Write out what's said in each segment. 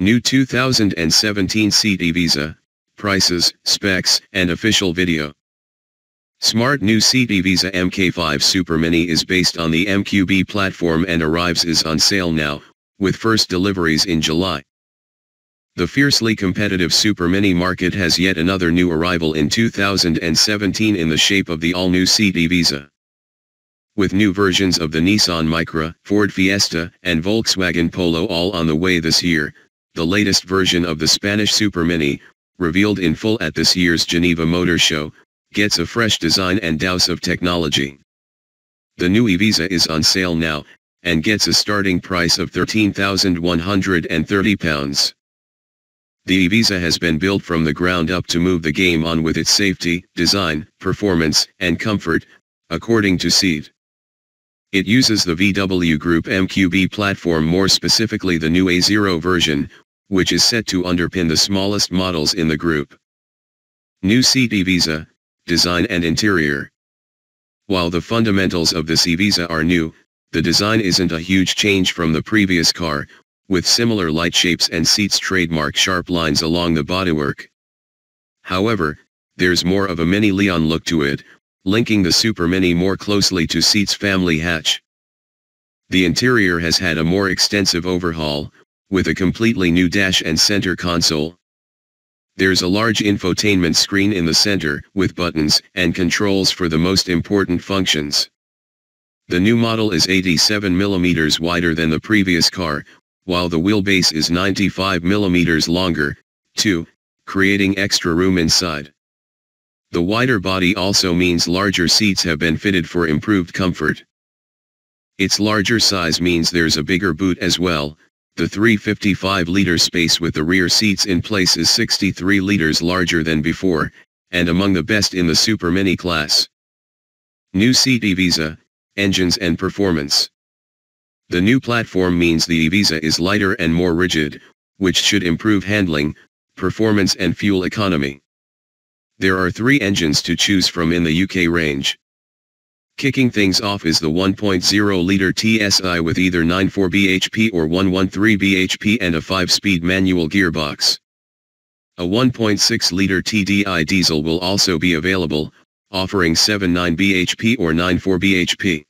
New 2017 Seat Ibiza, prices, specs, and official video. Smart new Seat Ibiza MK5 Super Mini is based on the MQB platform and arrives is on sale now, with first deliveries in July. The fiercely competitive Super Mini market has yet another new arrival in 2017 in the shape of the all-new Seat Ibiza. With new versions of the Nissan Micra, Ford Fiesta, and Volkswagen Polo all on the way this year, the latest version of the Spanish Super Mini, revealed in full at this year's Geneva Motor Show, gets a fresh design and douse of technology. The new Ibiza is on sale now, and gets a starting price of £13,130. The Ibiza has been built from the ground up to move the game on with its safety, design, performance, and comfort, according to Seat. It uses the VW Group MQB platform more specifically the new A0 version, which is set to underpin the smallest models in the group. New Seat Ibiza, Design and Interior While the fundamentals of the Ibiza are new, the design isn't a huge change from the previous car, with similar light shapes and seats trademark sharp lines along the bodywork. However, there's more of a mini Leon look to it, linking the Super Mini more closely to Seat's family hatch. The interior has had a more extensive overhaul, with a completely new dash and center console. There's a large infotainment screen in the center, with buttons and controls for the most important functions. The new model is 87mm wider than the previous car, while the wheelbase is 95mm longer, too, creating extra room inside. The wider body also means larger seats have been fitted for improved comfort. Its larger size means there's a bigger boot as well, the 355-liter space with the rear seats in place is 63 liters larger than before, and among the best in the Super Mini class. New seat Ibiza, engines and performance. The new platform means the Ibiza is lighter and more rigid, which should improve handling, performance and fuel economy. There are three engines to choose from in the UK range. Kicking things off is the 1.0-litre TSI with either 9.4 bhp or 113 bhp and a 5-speed manual gearbox. A 1.6-litre TDI diesel will also be available, offering 7.9 bhp or 9.4 bhp.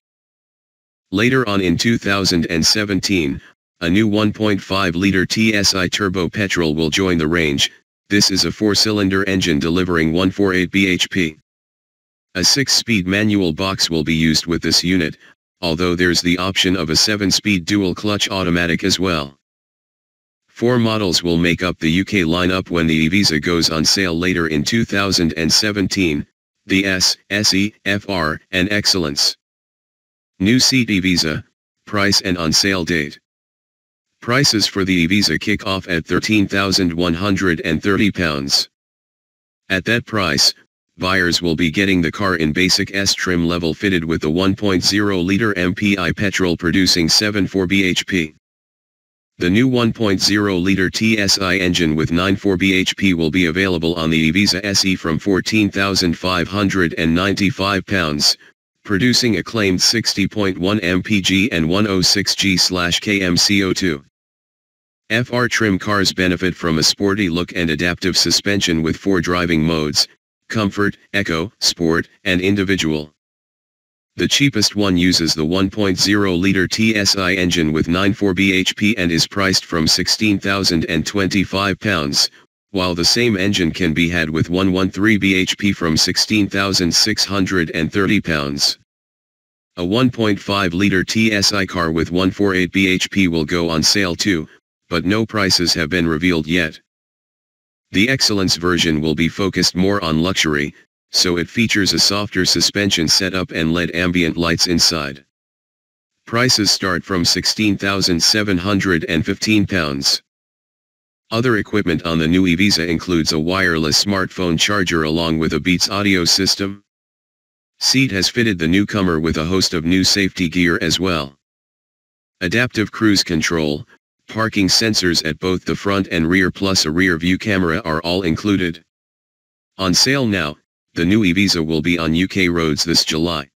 Later on in 2017, a new 1.5-litre TSI turbo petrol will join the range, this is a four-cylinder engine delivering 148 bhp. A six-speed manual box will be used with this unit, although there's the option of a seven-speed dual-clutch automatic as well. Four models will make up the UK lineup when the Ibiza goes on sale later in 2017, the S, SE, FR, and Excellence. New seat Ibiza, price and on sale date. Prices for the Ibiza kick off at £13,130. At that price, buyers will be getting the car in basic S trim level fitted with the 1.0-litre MPI petrol producing 7.4 bhp. The new 1.0-litre TSI engine with 9.4 bhp will be available on the Ibiza SE from £14,595, producing a claimed 60.1 mpg and 106 g/km CO2. FR trim cars benefit from a sporty look and adaptive suspension with four driving modes, Comfort, Eco, Sport, and Individual. The cheapest one uses the 1.0-litre TSI engine with 9.4 bhp and is priced from £16,025, while the same engine can be had with 113 bhp from £16,630. A 1.5-litre TSI car with 148 bhp will go on sale too, but no prices have been revealed yet. The Excellence version will be focused more on luxury, so it features a softer suspension setup and LED ambient lights inside. Prices start from £16,715. Other equipment on the new Ibiza includes a wireless smartphone charger along with a Beats audio system. Seat has fitted the newcomer with a host of new safety gear as well. Adaptive cruise control, parking sensors at both the front and rear plus a rear view camera are all included. On sale now, the new Ibiza will be on UK roads this July.